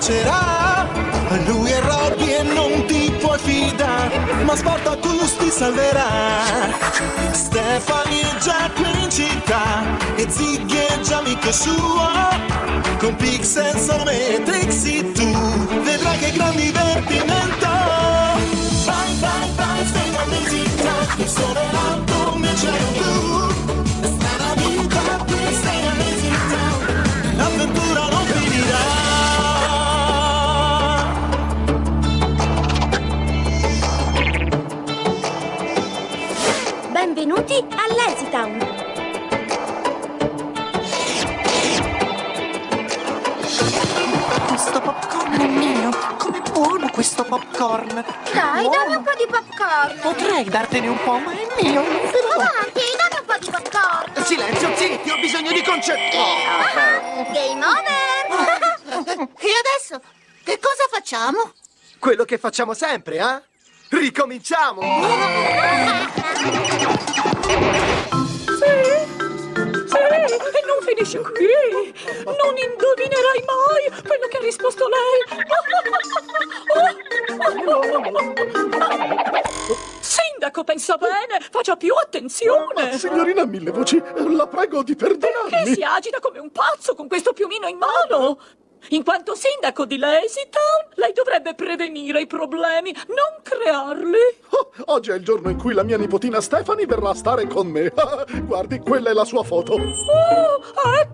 piacerà. Lui è Robby e non ti puoi fidare, ma Spartacus ti salverà. Stefani è già qui in città e Ziggy è già amico suo. Con Pixel, Salome e tu vedrai che gran divertimento. Vai, vai, vai, stai a visita, il Benvenuti all'Esitown. Questo popcorn è mio! Com'è buono questo popcorn! Dai, Buono. dammi un po' di popcorn. Potrei dartene un po', ma è mio! non te lo. Avanti, dammi un po' di popcorn. Silenzio, zitti, ho bisogno di concetto. Ah, Game over. E adesso? Che cosa facciamo? Quello che facciamo sempre, eh? Ricominciamo! Qui. Non indovinerai mai quello che ha risposto lei. Sindaco, pensa bene, faccia più attenzione. Signorina Mille Voci, la prego di perdonarmi. si agita come un pazzo con questo piumino in mano. In quanto sindaco di Lazy Town, lei dovrebbe prevenire i problemi, non crearli. Oh, oggi è il giorno in cui la mia nipotina Stephanie verrà a stare con me. Guardi, quella è la sua foto. Oh,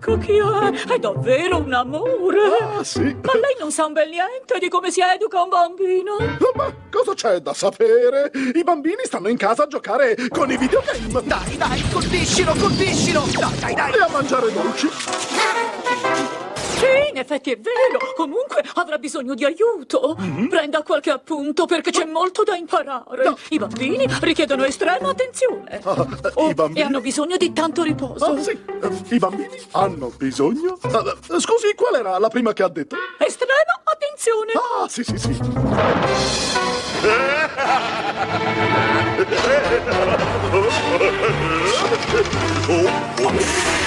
ecco chi è. È davvero un amore. Ah, sì. Ma lei non sa un bel niente di come si educa un bambino. Ma cosa c'è da sapere? I bambini stanno in casa a giocare con i videogame Dai, dai, colpiscilo, colpiscilo! Dai, dai, dai! e a mangiare dolci. Sì, in effetti è vero. Comunque avrà bisogno di aiuto. Prenda qualche appunto perché c'è molto da imparare. No. I bambini richiedono estrema attenzione. Ah, Oh, I bambini... E hanno bisogno di tanto riposo. Ah, sì. I bambini hanno bisogno... Ah, scusi, qual era la prima che ha detto? Estrema attenzione. Ah, sì, sì, sì. Ottima!